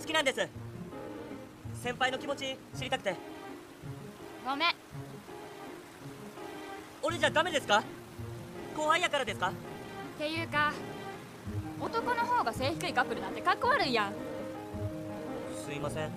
好きなんです。先輩の気持ち知りたくて。ごめん。俺じゃダメですか？後輩やからですか？っていうか男の方が性低いカップルなんてかっこ悪いやん。すいません。